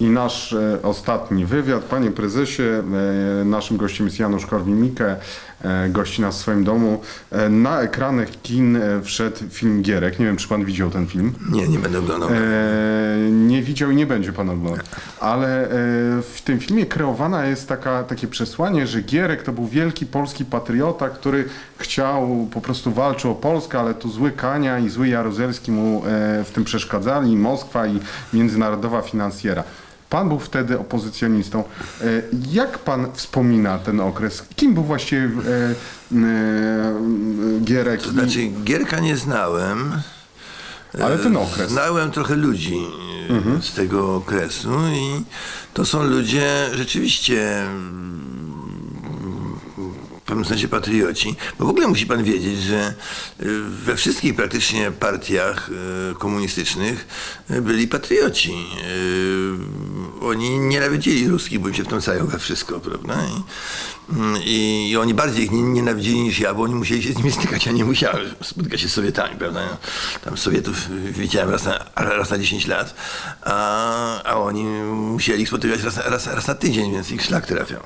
I nasz e, ostatni wywiad. Panie prezesie, e, naszym gościem jest Janusz Korwin-Mikke. E, gości nas w swoim domu. Na ekranach kin wszedł film Gierek. Nie wiem, czy pan widział ten film. Nie, nie będę oglądał. Nie widział i nie będzie pan oglądał. Ale w tym filmie kreowana jest taka, takie przesłanie, że Gierek to był wielki polski patriota, który chciał, po prostu walczył o Polskę, ale tu zły Kania i zły Jaruzelski mu w tym przeszkadzali, i Moskwa i międzynarodowa finansjera. Pan był wtedy opozycjonistą. E, Jak pan wspomina ten okres? Kim był właściwie e, e, Gierek? To znaczy, Gierka nie znałem. Ale ten okres. Znałem trochę ludzi e, z tego okresu i to są ludzie rzeczywiście pewnym sensie patrioci. Bo w ogóle musi pan wiedzieć, że y, we wszystkich praktycznie partiach y, komunistycznych y, byli patrioci. Oni nienawidzili ruskich, bo im się wtrącają we wszystko, prawda? I, i, oni bardziej ich nie- nienawidzili niż ja, bo oni musieli się z nimi stykać, ja nie musiałem spotykać się z Sowietami, prawda? Tam Sowietów widziałem raz na, raz na 10 lat, a, a oni musieli ich spotykać raz, raz, raz na tydzień, więc ich szlak trafiał.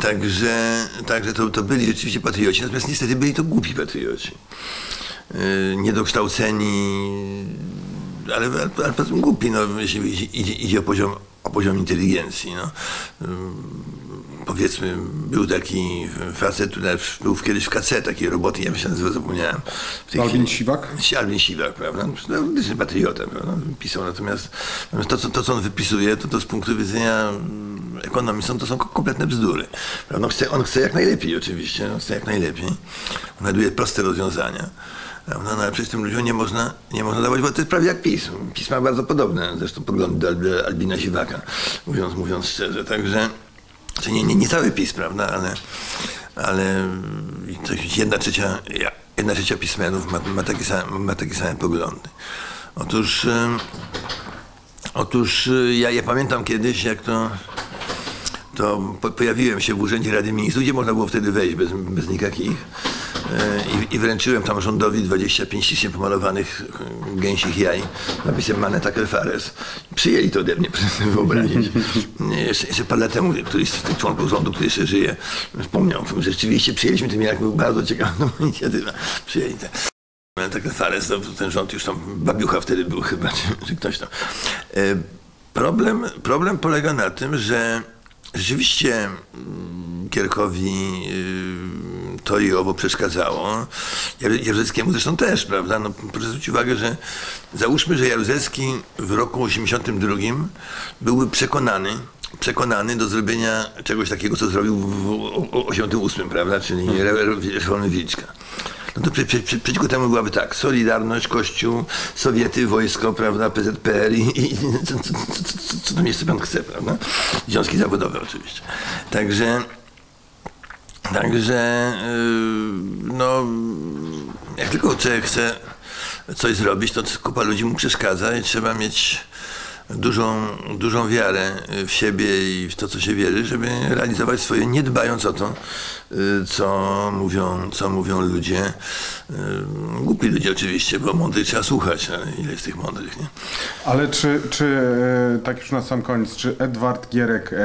Także, także to, to byli rzeczywiście patrioci, natomiast niestety byli to głupi patrioci. Yy, Niedokształceni, ale, ale, głupi, no, jeśli idzie, idzie, o, poziom, o poziom inteligencji. No. Yy, Powiedzmy, był taki facet, który był kiedyś w KC, takiej roboty, ja się nazywa, zapomniałem. Albin Siwak? Albin Siwak, prawda? No, Autentyczny patriota, prawda? Pisał natomiast natomiast to co, to, co on wypisuje, to, to z punktu widzenia ekonomistą to są ko- kompletne bzdury. On, chce, on chce jak najlepiej oczywiście, on chce jak najlepiej. Znajduje proste rozwiązania. No, ale przecież tym ludziom nie można, nie można dawać, bo to jest prawie jak PiS. PiS ma bardzo podobne zresztą poglądy do Alb- Albina Siwaka, mówiąc, mówiąc szczerze. Także, czy nie, nie, nie cały PiS, prawda, ale, ale coś, jedna trzecia, jedna trzecia pismenów ma, ma, takie same, ma takie same poglądy. Otóż, otóż ja, ja pamiętam kiedyś, jak to, to po, pojawiłem się w Urzędzie Rady Ministrów, gdzie można było wtedy wejść bez, bez nikakich. e, I, I wręczyłem tam rządowi 25 ślicznie pomalowanych e, gęsich jaj napisem Maneta Kelfares. Przyjęli to ode mnie, proszę sobie wyobrazić. Jeszcze, jeszcze parę lat temu któryś z tych członków rządu, który jeszcze żyje, wspomniał, że rzeczywiście przyjęliśmy ten jak był bardzo ciekawa inicjatywa. Przyjęli te. Maneta Kelfares, to ten rząd już tam, Babiucha wtedy był chyba, czy, czy ktoś tam. E, Problem, problem polega na tym, że rzeczywiście mm, Gierkowi y, to i owo przeszkadzało. Jar- Jaruzelskiemu zresztą też, prawda? No, proszę zwrócić uwagę, że załóżmy, że Jaruzelski w roku 82 byłby przekonany, przekonany do zrobienia czegoś takiego, co zrobił w o- o- 88, prawda? Czyli re- reformy Wilczka. No to prze, prze, prze, przeciwko temu byłaby tak, Solidarność, Kościół, Sowiety, wojsko, prawda, PZPR i, i co, co, co, co, tam jeszcze pan chce, prawda? Związki zawodowe oczywiście. Także, także, yy, no, jak tylko człowiek chce coś zrobić, to kupa ludzi mu przeszkadza i trzeba mieć dużą, dużą wiarę w siebie i w to, co się wierzy, żeby realizować swoje, nie dbając o to, y, co mówią, co mówią ludzie. Y, Głupi ludzie oczywiście, bo mądrych trzeba słuchać, ale ile jest tych mądrych, nie? Ale czy, czy e, tak już na sam koniec, czy Edward Gierek e,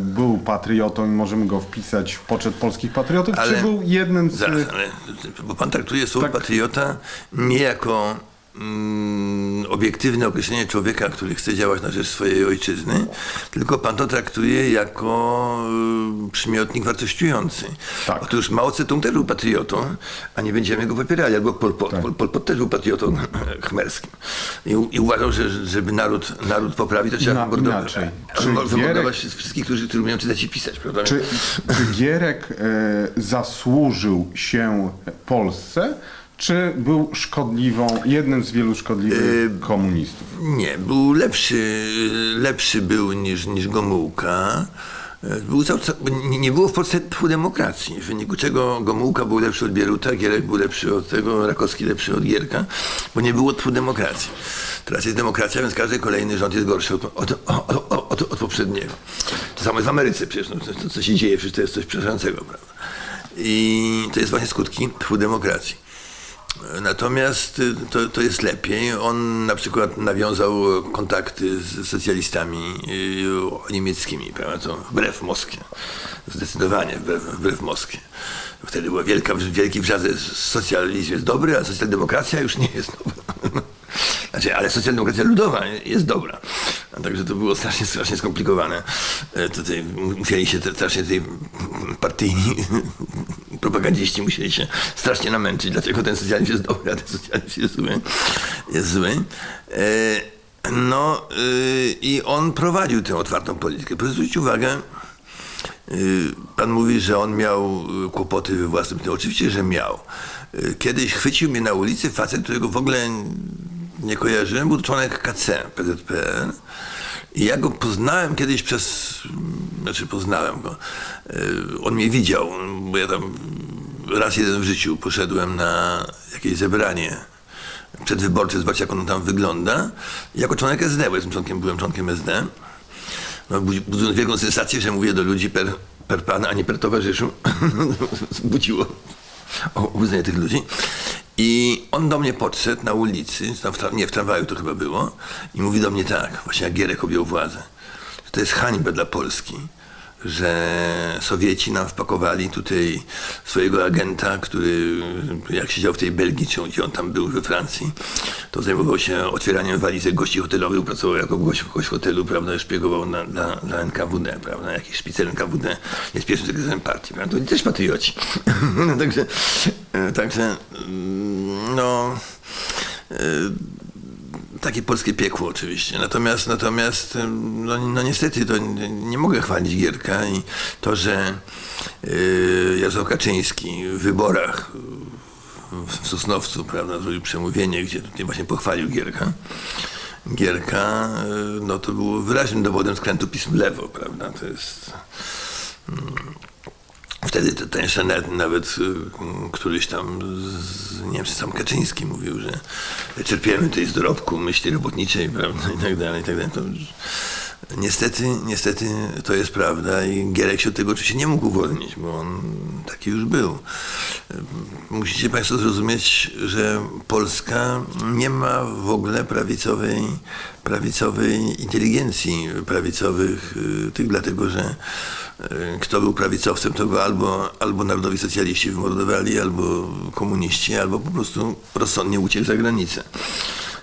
był patriotą i możemy go wpisać w poczet polskich patriotów, Ale- czy był jednym z... Zaraz, ale, bo pan traktuje słowo Tak. patriota nie jako mm, obiektywne określenie człowieka, który chce działać na rzecz swojej ojczyzny, tylko pan to traktuje jako y, przymiotnik wartościujący. Tak. Otóż Mao Tse-tung też był patriotą, a nie będziemy go popierali, albo Pol Pot. Tak. Pol, Pol Pot też był patriotą khmerskim. I, i uważał, że żeby naród, naród poprawić, to trzeba wymordować, wymordować wszystkich, którzy, którzy umieją czytać i pisać. Prawda? Czy, czy Gierek e, zasłużył się Polsce, czy był szkodliwą, jednym z wielu szkodliwych E, komunistów? Nie, był lepszy, lepszy był niż, niż Gomułka. Był cał, cał, nie, było w Polsce tchu demokracji, w wyniku czego Gomułka był lepszy od Bieruta, Gierek był lepszy od tego, Rakowski lepszy od Gierka, bo nie było tchu demokracji. Teraz jest demokracja, więc każdy kolejny rząd jest gorszy od, od, od, od, od poprzedniego. To samo jest w Ameryce przecież, no, to, to co się dzieje, przecież to jest coś przerażającego, prawda? I to jest właśnie skutki tchu demokracji. Natomiast y, to, to jest lepiej. On na przykład nawiązał kontakty z socjalistami y, niemieckimi, prawda, to wbrew Moskwie. Zdecydowanie wbrew, wbrew Moskwie. Wtedy wielka, wielki wrzask, socjalizm jest dobry, a socjaldemokracja już nie jest dobra. Znaczy, ale socjaldemokracja ludowa jest dobra. Także to było strasznie, strasznie skomplikowane. E, Tutaj musieli się strasznie tutaj partyjni propagandziści musieli się strasznie namęczyć, dlaczego ten socjalizm jest dobry, a ten socjalizm jest zły. Jest zły. E, No y, i on prowadził tę otwartą politykę. Proszę zwrócić uwagę, y, Pan mówi, że on miał kłopoty we własnym tym. Oczywiście, że miał. Kiedyś chwycił mnie na ulicy facet, którego w ogóle nie kojarzyłem, był członek KC PZPR. I ja go poznałem kiedyś przez, znaczy poznałem go. On mnie widział, bo ja tam raz jeden w życiu poszedłem na jakieś zebranie przedwyborcze, zobaczyć jak on tam wygląda. Jako członek SD, bo jestem członkiem, byłem członkiem SD no, budząc wielką sensację, że mówię do ludzi per, per pan, a nie per towarzyszu. Budziło obudzenie tych ludzi. I on do mnie podszedł na ulicy, nie, w tramwaju to chyba było, i mówi do mnie tak, właśnie jak Gierek objął władzę, że to jest hańba dla Polski, że Sowieci nam wpakowali tutaj swojego agenta, który jak siedział w tej Belgii, czy on tam był we Francji, to zajmował się otwieraniem walizek gości hotelowych, pracował jako gość, gość hotelu, prawda, szpiegował na, dla, dla NKWD, prawda, jakiś szpicer NKWD jest pierwszym sekretarem partii, prawda, to też patrioci. także, e, także, mm, no, e, takie polskie piekło oczywiście. Natomiast, natomiast no, no niestety to nie, nie mogę chwalić Gierka i to, że yy, Jarosław Kaczyński w wyborach w- Sosnowcu, prawda, zrobił przemówienie, gdzie tutaj właśnie pochwalił Gierka. Gierka, yy, no to było wyraźnym dowodem skrętu pism lewo, prawda, to jest... Wtedy to jeszcze nawet, y, któryś tam, z, nie wiem, czy sam Kaczyński mówił, że czerpiemy tutaj z dorobku myśli robotniczej, prawda, i tak dalej, i tak dalej. To, niestety, niestety to jest prawda i Gierek się od tego oczywiście nie mógł uwolnić, bo on taki już był. Musicie Państwo zrozumieć, że Polska nie ma w ogóle prawicowej, prawicowej inteligencji, prawicowych y, tych, dlatego że kto był prawicowcem, to go albo, albo narodowi socjaliści wymordowali, albo komuniści, albo po prostu rozsądnie uciekł za granicę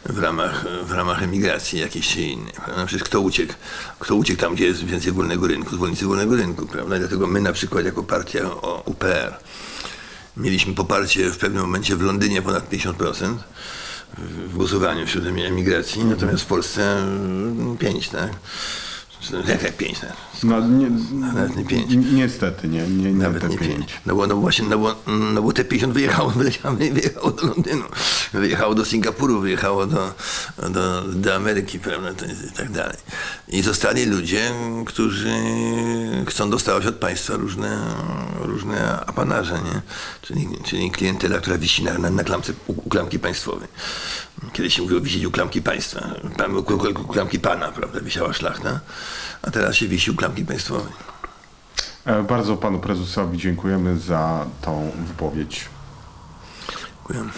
w ramach, w ramach emigracji jakiejś czy innej. Prawda? Przecież kto uciekł, kto uciekł tam, gdzie jest więcej wolnego rynku, zwolennicy wolnego rynku, prawda? Dlatego my na przykład jako partia UPR mieliśmy poparcie w pewnym momencie w Londynie ponad 50% w głosowaniu wśród emigracji, natomiast w Polsce mm, 5, tak? Jak, jak 5, tak? No, nie, Nawet nie pięć. ni- Niestety, nie, nie, nie Nawet nie pięć. pięć. No bo, no właśnie, no bo, no bo te 50 wyjechało, wyleciało, wyjechało do Londynu, wyjechało do Singapuru, wyjechało do, do, do Ameryki, prawda, to i tak dalej. I zostali ludzie, którzy chcą dostawać od państwa różne, różne apanarze, nie? Czyli, czyli klientela, która wisi na, na, na klamce, u, u klamki państwowej. Kiedyś się mówiło wisieć u klamki państwa, Pan- u, klamki pana, prawda, wisiała szlachta, a teraz się wisi u klamki państwowej. E, Bardzo panu prezesowi dziękujemy za tą wypowiedź. Dziękuję.